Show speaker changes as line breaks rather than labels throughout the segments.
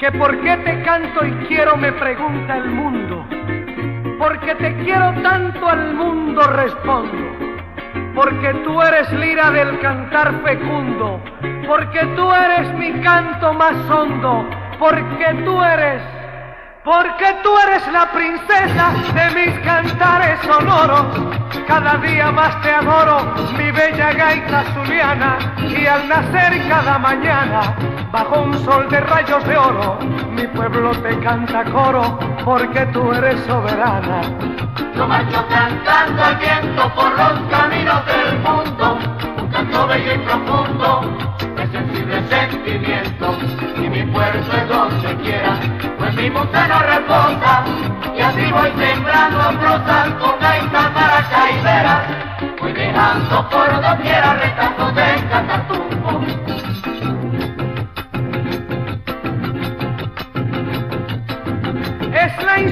que por qué te canto y quiero me pregunta el mundo. Porque te quiero tanto al mundo respondo. Porque tú eres lira del cantar fecundo. Porque tú eres mi canto más hondo. Porque tú eres porque tú eres la princesa de mis cantares sonoros. Cada día más te adoro, mi bella gaita zuliana. Y al nacer cada mañana, bajo un sol de rayos de oro, mi pueblo te canta coro, porque tú eres soberana.
Yo marcho cantando al viento por los caminos del mundo, un canto bello y profundo, de sensible sentimiento, y mi puerto es donde quiera mi no reposa y así voy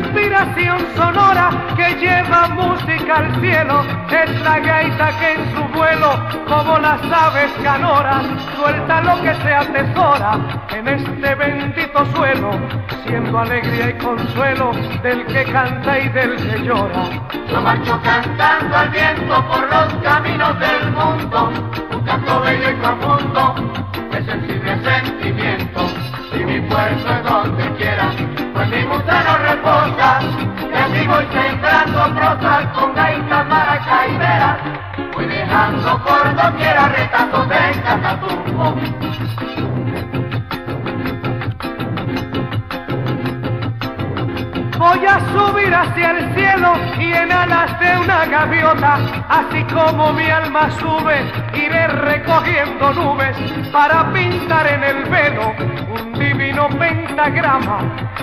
inspiración sonora que lleva música al cielo, es la gaita que en su vuelo, como las aves canoras, suelta lo que se atesora en este bendito suelo siendo alegría y consuelo del que canta y del que llora.
Yo marcho cantando al viento por los caminos del mundo, un canto bello y profundo, de sensible sentimiento, y mi puerto es donde reposa, y voy sembrando prosas con gaita, maraca y veras, voy dejando por doquiera
a subir hacia el cielo y en alas de una gaviota, así como mi alma sube, iré recogiendo nubes para pintar en el velo un divino pentagrama.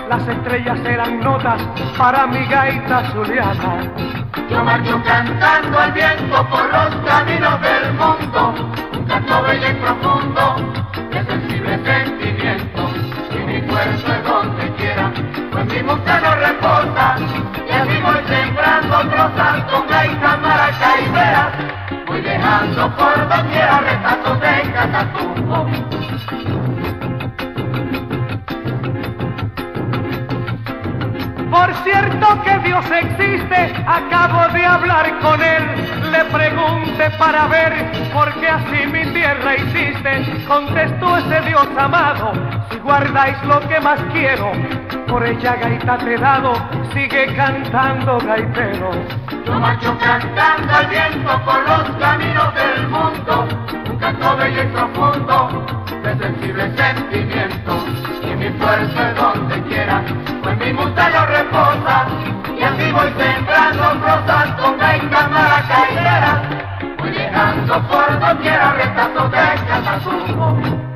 Las estrellas serán notas para mi gaita zuliana.
Yo marcho cantando al viento por los caminos del mundo, un canto bello y profundo, dejando por doquiera retazos de
Por cierto que Dios existe, acabo de hablar con él. Le pregunté para ver por qué así mi tierra hiciste. Contestó ese Dios amado, si guardáis lo que más quiero, por ella gaita te he dado, sigue cantando gaitero.
Yo marcho cantando al viento por los caminos del mundo, un canto bello y profundo, de sensible por doquiera retazos de catatumbo.